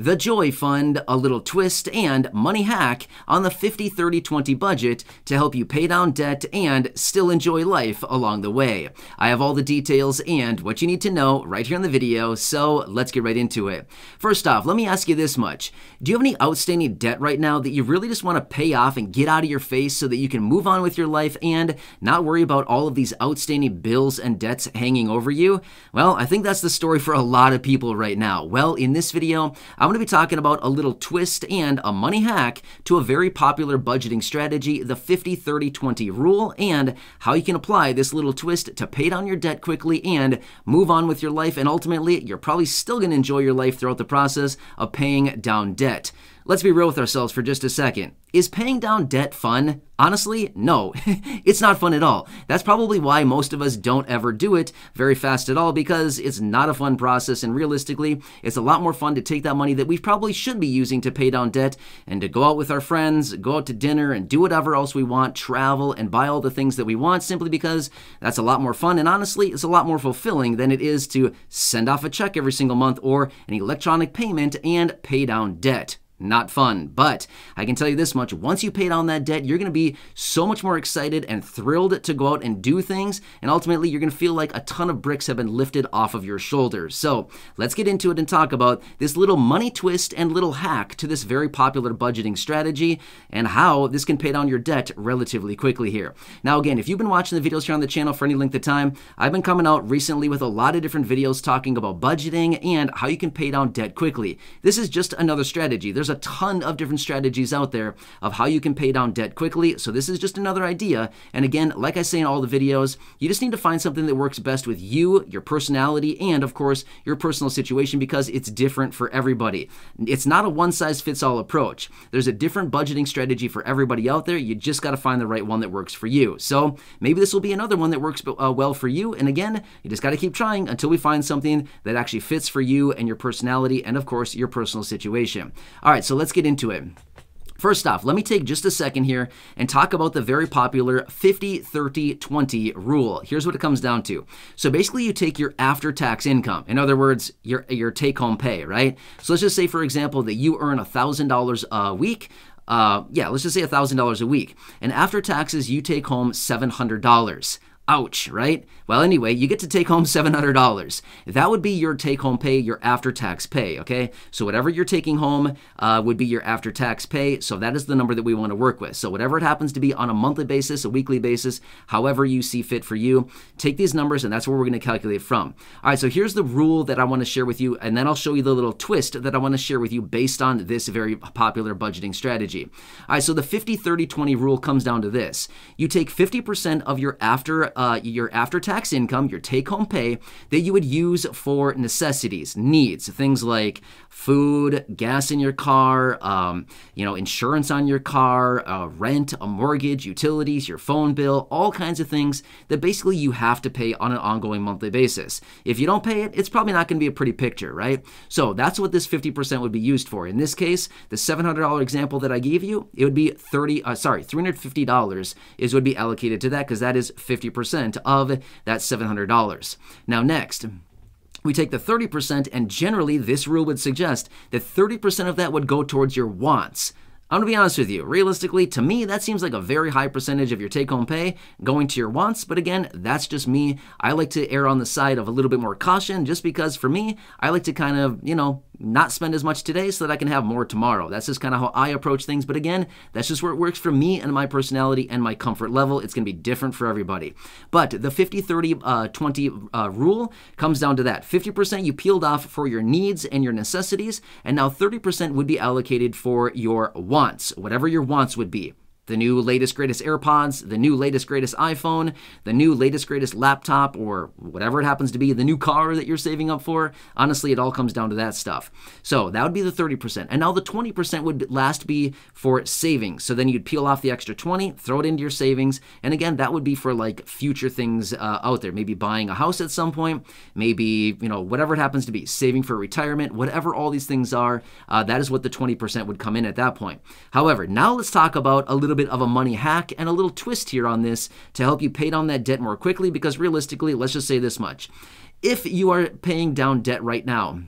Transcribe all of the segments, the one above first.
the Joy Fund, a little twist, and money hack on the 50 30 20 budget to help you pay down debt and still enjoy life along the way. I have all the details and what you need to know right here in the video, so let's get right into it. First off, let me ask you this much Do you have any outstanding debt right now that you really just want to pay off and get out of your face so that you can move on with your life and not worry about all of these outstanding bills and debts hanging over you? Well, I think that's the story for a lot of people right now. Well, in this video, I'm going to be talking about a little twist and a money hack to a very popular budgeting strategy, the 50 30 20 rule, and how you can apply this little twist to pay down your debt quickly and move on with your life. And ultimately, you're probably still going to enjoy your life throughout the process of paying down debt. Let's be real with ourselves for just a second. Is paying down debt fun? Honestly, no. it's not fun at all. That's probably why most of us don't ever do it very fast at all because it's not a fun process and realistically, it's a lot more fun to take that money that we probably should be using to pay down debt and to go out with our friends, go out to dinner and do whatever else we want, travel and buy all the things that we want simply because that's a lot more fun and honestly, it's a lot more fulfilling than it is to send off a check every single month or an electronic payment and pay down debt not fun. But I can tell you this much once you pay down that debt, you're going to be so much more excited and thrilled to go out and do things. And ultimately, you're going to feel like a ton of bricks have been lifted off of your shoulders. So let's get into it and talk about this little money twist and little hack to this very popular budgeting strategy and how this can pay down your debt relatively quickly here. Now, again, if you've been watching the videos here on the channel for any length of time, I've been coming out recently with a lot of different videos talking about budgeting and how you can pay down debt quickly. This is just another strategy. There's a ton of different strategies out there of how you can pay down debt quickly. So this is just another idea. And again, like I say in all the videos, you just need to find something that works best with you, your personality, and of course, your personal situation because it's different for everybody. It's not a one size fits all approach. There's a different budgeting strategy for everybody out there. You just got to find the right one that works for you. So maybe this will be another one that works uh, well for you. And again, you just got to keep trying until we find something that actually fits for you and your personality and of course your personal situation. All right, right, so let's get into it. First off, let me take just a second here and talk about the very popular 50 30 20 rule. Here's what it comes down to. So basically you take your after tax income. In other words, your your take home pay, right? So let's just say for example that you earn $1000 a week. Uh, yeah, let's just say $1,000 a week. And after taxes, you take home $700. Ouch, right? Well, anyway, you get to take home $700. That would be your take home pay, your after tax pay, okay? So whatever you're taking home uh, would be your after tax pay. So that is the number that we want to work with. So whatever it happens to be on a monthly basis, a weekly basis, however you see fit for you, take these numbers and that's where we're going to calculate from. All right, so here's the rule that I want to share with you, and then I'll show you the little twist that I want to share with you based on this very popular budgeting strategy. All right, so the 50 30 20 rule comes down to this you take 50% of your after uh, your after tax income, your take home pay, that you would use for necessities, needs, things like food, gas in your car, um, you know, insurance on your car, uh, rent, a mortgage, utilities, your phone bill, all kinds of things that basically you have to pay on an ongoing monthly basis. If you don't pay it, it's probably not going to be a pretty picture, right? So that's what this 50% would be used for. In this case, the $700 example that I gave you, it would be 30, uh, sorry, $350 is would be allocated to that because that is 50% percent of that $700. Now, next, we take the 30%, and generally, this rule would suggest that 30% of that would go towards your wants. I'm gonna be honest with you. Realistically, to me, that seems like a very high percentage of your take home pay going to your wants. But again, that's just me. I like to err on the side of a little bit more caution just because for me, I like to kind of, you know, not spend as much today so that I can have more tomorrow. That's just kind of how I approach things. But again, that's just where it works for me and my personality and my comfort level. It's going to be different for everybody. But the 50 30 uh, 20 uh, rule comes down to that 50% you peeled off for your needs and your necessities, and now 30% would be allocated for your wants, whatever your wants would be the new latest greatest AirPods, the new latest greatest iPhone, the new latest greatest laptop, or whatever it happens to be, the new car that you're saving up for. Honestly, it all comes down to that stuff. So that would be the 30%. And now the 20% would last be for savings. So then you'd peel off the extra 20, throw it into your savings. And again, that would be for like future things uh, out there. Maybe buying a house at some point, maybe, you know, whatever it happens to be, saving for retirement, whatever all these things are, uh, that is what the 20% would come in at that point. However, now let's talk about a little bit of a money hack and a little twist here on this to help you pay down that debt more quickly because realistically, let's just say this much. If you are paying down debt right now,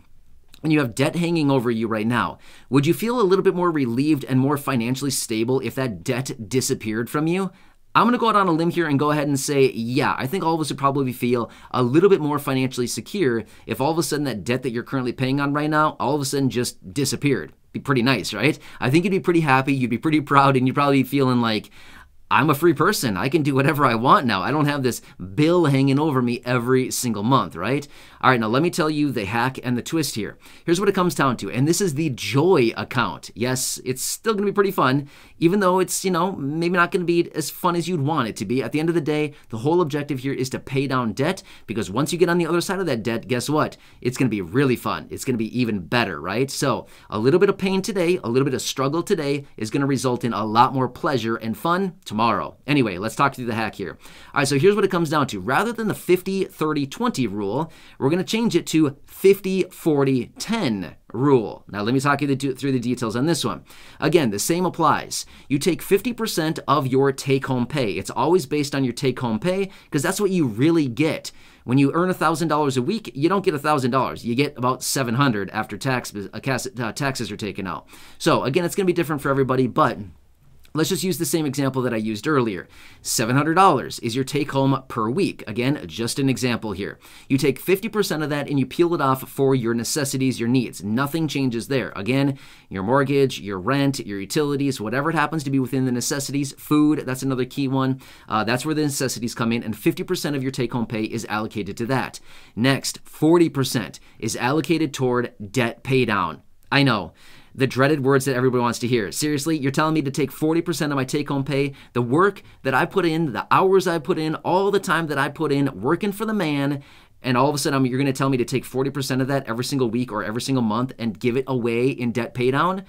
and you have debt hanging over you right now, would you feel a little bit more relieved and more financially stable if that debt disappeared from you? I'm to go out on a limb here and go ahead and say, yeah, I think all of us would probably feel a little bit more financially secure if all of a sudden that debt that you're currently paying on right now all of a sudden just disappeared. Be pretty nice, right? I think you'd be pretty happy, you'd be pretty proud, and you'd probably be feeling like, I'm a free person. I can do whatever I want now. I don't have this bill hanging over me every single month, right? All right, now let me tell you the hack and the twist here. Here's what it comes down to, and this is the Joy account. Yes, it's still going to be pretty fun, even though it's, you know, maybe not going to be as fun as you'd want it to be. At the end of the day, the whole objective here is to pay down debt because once you get on the other side of that debt, guess what? It's going to be really fun. It's going to be even better, right? So, a little bit of pain today, a little bit of struggle today is going to result in a lot more pleasure and fun tomorrow. Anyway, let's talk through the hack here. All right, so here's what it comes down to. Rather than the 50 30 20 rule, we're going to change it to 50 40 10 rule. Now, let me talk you through the details on this one. Again, the same applies. You take 50% of your take home pay. It's always based on your take home pay because that's what you really get. When you earn $1,000 a week, you don't get $1,000. You get about 700 after tax, uh, uh, taxes are taken out. So, again, it's going to be different for everybody, but Let's just use the same example that I used earlier. $700 is your take home per week. Again, just an example here. You take 50% of that and you peel it off for your necessities, your needs. Nothing changes there. Again, your mortgage, your rent, your utilities, whatever it happens to be within the necessities, food, that's another key one. Uh, that's where the necessities come in, and 50% of your take home pay is allocated to that. Next, 40% is allocated toward debt paydown. I know the dreaded words that everybody wants to hear. Seriously, you're telling me to take 40% of my take home pay, the work that I put in, the hours I put in, all the time that I put in working for the man, and all of a sudden you're going to tell me to take 40% of that every single week or every single month and give it away in debt paydown?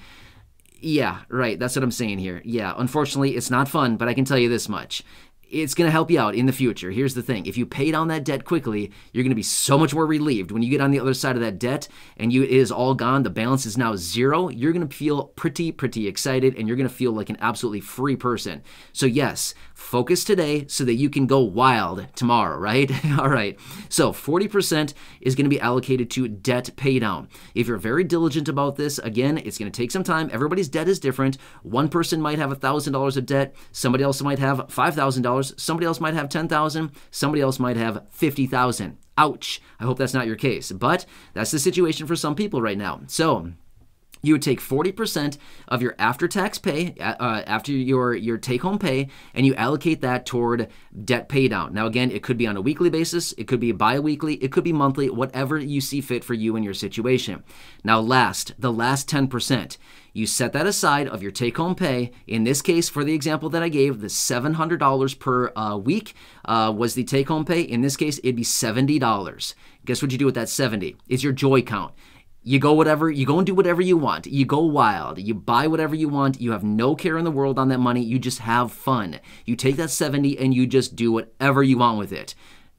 Yeah, right. That's what I'm saying here. Yeah, unfortunately, it's not fun, but I can tell you this much it's going to help you out in the future. Here's the thing if you pay down that debt quickly, you're going to be so much more relieved. When you get on the other side of that debt and you, it is all gone, the balance is now zero, you're going to feel pretty, pretty excited and you're going to feel like an absolutely free person. So, yes, focus today so that you can go wild tomorrow, right? all right. So, 40% is going to be allocated to debt paydown. If you're very diligent about this, again, it's going to take some time. Everybody's debt is different. One person might have $1,000 of debt, somebody else might have $5,000 somebody else might have 10,000, somebody else might have 50,000. Ouch. I hope that's not your case, but that's the situation for some people right now. So, you would take 40% of your after-tax pay uh, uh, after your your take-home pay and you allocate that toward debt paydown now again it could be on a weekly basis it could be bi-weekly it could be monthly whatever you see fit for you and your situation now last the last 10% you set that aside of your take home pay. In this case, for the example that I gave, the $700 per uh, week uh, was the take home pay. In this case, it'd be $70. Guess what you do with that 70? It's your joy count. You go whatever, you go and do whatever you want. You go wild. You buy whatever you want. You have no care in the world on that money. You just have fun. You take that 70 and you just do whatever you want with it.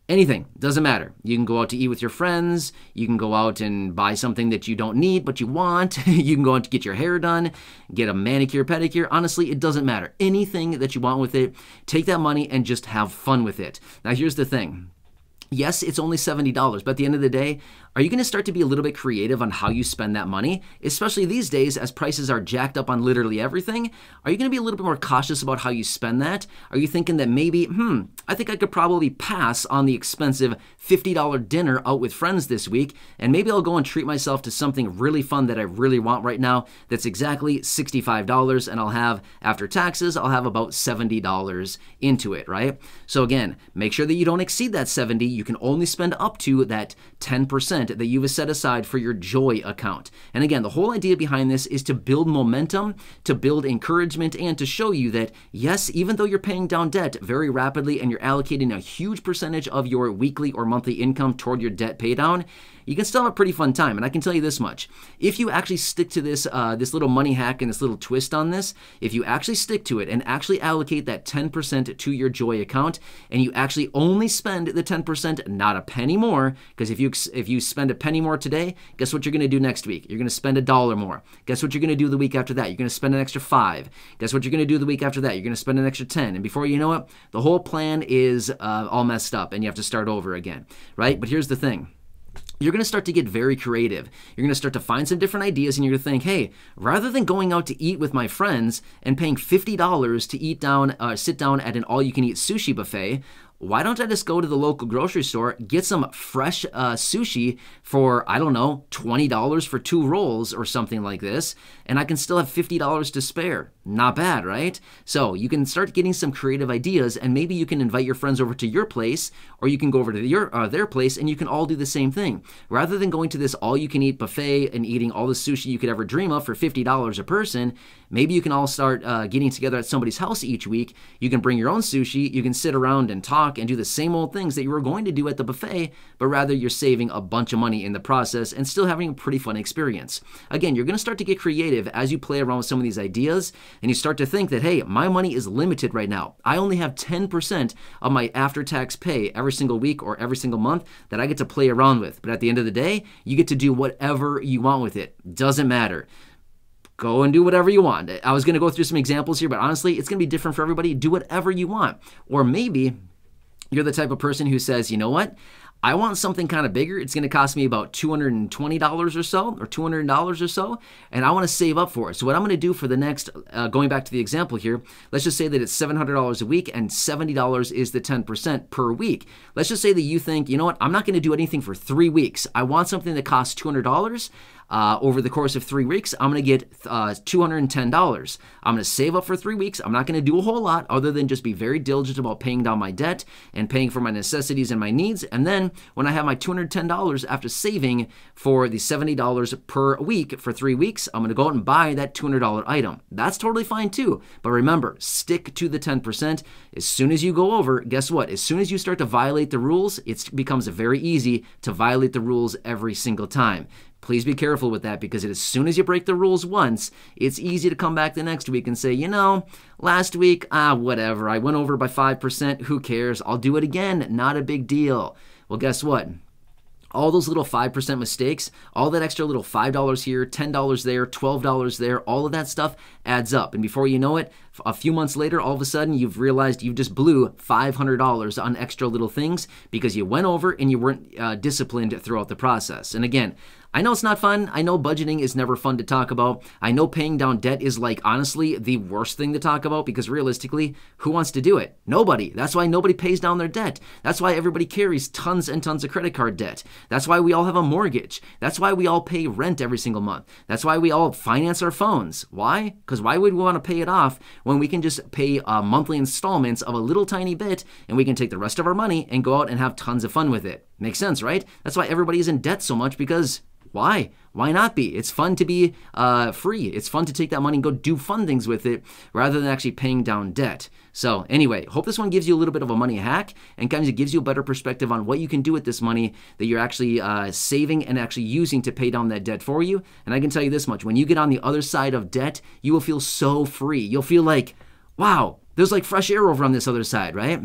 Anything, doesn't matter. You can go out to eat with your friends. You can go out and buy something that you don't need but you want. you can go out to get your hair done, get a manicure, pedicure. Honestly, it doesn't matter. Anything that you want with it, take that money and just have fun with it. Now, here's the thing. Yes, it's only $70, but at the end of the day, are you going to start to be a little bit creative on how you spend that money? Especially these days, as prices are jacked up on literally everything, are you going to be a little bit more cautious about how you spend that? Are you thinking that maybe, hmm, I think I could probably pass on the expensive $50 dinner out with friends this week, and maybe I'll go and treat myself to something really fun that I really want right now that's exactly $65, and I'll have, after taxes, I'll have about $70 into it, right? So again, make sure that you don't exceed that 70. You can only spend up to that 10% that you've set aside for your joy account. And again, the whole idea behind this is to build momentum, to build encouragement, and to show you that, yes, even though you're paying down debt very rapidly and you're allocating a huge percentage of your weekly or monthly income toward your debt paydown, you can still have a pretty fun time. And I can tell you this much: if you actually stick to this uh, this little money hack and this little twist on this, if you actually stick to it and actually allocate that 10% to your Joy account, and you actually only spend the 10%, not a penny more, because if you if you spend a penny more today, guess what you're going to do next week? You're going to spend a dollar more. Guess what you're going to do the week after that? You're going to spend an extra five. Guess what you're going to do the week after that? You're going to spend an extra 10. And before you know it, the whole plan is uh, all messed up, and you have to start over again, right? But here's the thing you're going to start to get very creative. You're going to start to find some different ideas and you're going to think, hey, rather than going out to eat with my friends and paying $50 to eat down, uh, sit down at an all you can eat sushi buffet, why don't I just go to the local grocery store, get some fresh uh, sushi for, I don't know, $20 for two rolls or something like this, and I can still have $50 to spare? Not bad, right? So you can start getting some creative ideas, and maybe you can invite your friends over to your place, or you can go over to your, uh, their place, and you can all do the same thing. Rather than going to this all you can eat buffet and eating all the sushi you could ever dream of for $50 a person, maybe you can all start uh, getting together at somebody's house each week. You can bring your own sushi, you can sit around and talk and do the same old things that you were going to do at the buffet, but rather you're saving a bunch of money in the process and still having a pretty fun experience. Again, you're going to start to get creative as you play around with some of these ideas and you start to think that, hey, my money is limited right now. I only have 10% of my after tax pay every single week or every single month that I get to play around with. But at the end of the day, you get to do whatever you want with it. Doesn't matter go and do whatever you want. I was going to go through some examples here, but honestly, it's going to be different for everybody. Do whatever you want. Or maybe you're the type of person who says, you know what? I want something kind of bigger. It's going to cost me about $220 or so, or $200 or so, and I want to save up for it. So, what I'm going to do for the next, uh, going back to the example here, let's just say that it's $700 a week and $70 is the 10% per week. Let's just say that you think, you know what, I'm not going to do anything for three weeks. I want something that costs $200 uh, over the course of three weeks, I'm going to get uh, $210. I'm going to save up for three weeks. I'm not going to do a whole lot other than just be very diligent about paying down my debt and paying for my necessities and my needs. And then when I have my $210 after saving for the $70 per week for three weeks, I'm going to go out and buy that $200 item. That's totally fine too. But remember, stick to the 10%. As soon as you go over, guess what? As soon as you start to violate the rules, it becomes very easy to violate the rules every single time. Please be careful with that because as soon as you break the rules once, it's easy to come back the next week and say, you know, last week, ah, whatever, I went over by 5%, who cares? I'll do it again, not a big deal. Well, guess what? all those little 5% mistakes, all that extra little $5 here, $10 there, $12 there, all of that stuff adds up. And before you know it, a few months later, all of a sudden, you've realized you just blew $500 on extra little things because you went over and you weren't uh, disciplined throughout the process. And again, I know it's not fun. I know budgeting is never fun to talk about. I know paying down debt is like honestly the worst thing to talk about because realistically, who wants to do it? Nobody. That's why nobody pays down their debt. That's why everybody carries tons and tons of credit card debt. That's why we all have a mortgage. That's why we all pay rent every single month. That's why we all finance our phones. Why? Because why would we want to pay it off when we can just pay uh, monthly installments of a little tiny bit and we can take the rest of our money and go out and have tons of fun with it? Makes sense, right? That's why everybody is in debt so much because why? Why not be? It's fun to be uh, free. It's fun to take that money and go do fun things with it rather than actually paying down debt. So, anyway, hope this one gives you a little bit of a money hack and kind of gives you a better perspective on what you can do with this money that you're actually uh, saving and actually using to pay down that debt for you. And I can tell you this much when you get on the other side of debt, you will feel so free. You'll feel like, wow, there's like fresh air over on this other side, right?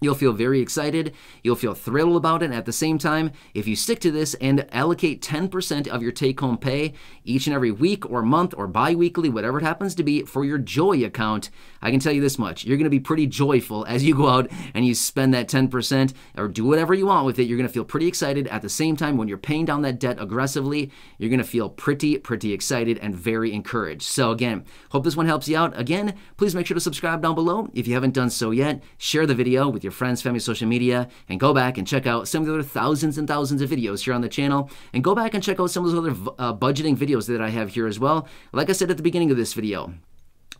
You'll feel very excited. You'll feel thrilled about it. At the same time, if you stick to this and allocate 10% of your take home pay each and every week or month or bi weekly, whatever it happens to be, for your Joy account, I can tell you this much. You're going to be pretty joyful as you go out and you spend that 10% or do whatever you want with it. You're going to feel pretty excited. At the same time, when you're paying down that debt aggressively, you're going to feel pretty, pretty excited and very encouraged. So, again, hope this one helps you out. Again, please make sure to subscribe down below if you haven't done so yet. Share the video with your friends, family, social media, and go back and check out some of the other thousands and thousands of videos here on the channel. And go back and check out some of those other uh, budgeting videos that I have here as well. Like I said at the beginning of this video,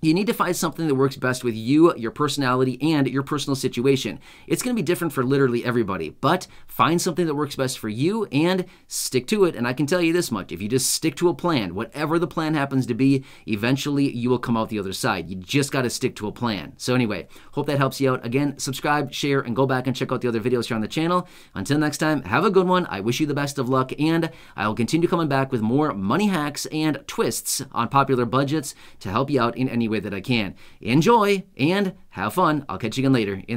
you need to find something that works best with you, your personality, and your personal situation. It's going to be different for literally everybody, but find something that works best for you and stick to it. And I can tell you this much if you just stick to a plan, whatever the plan happens to be, eventually you will come out the other side. You just got to stick to a plan. So, anyway, hope that helps you out. Again, subscribe, share, and go back and check out the other videos here on the channel. Until next time, have a good one. I wish you the best of luck, and I will continue coming back with more money hacks and twists on popular budgets to help you out in way that I can. Enjoy and have fun. I'll catch you again later. In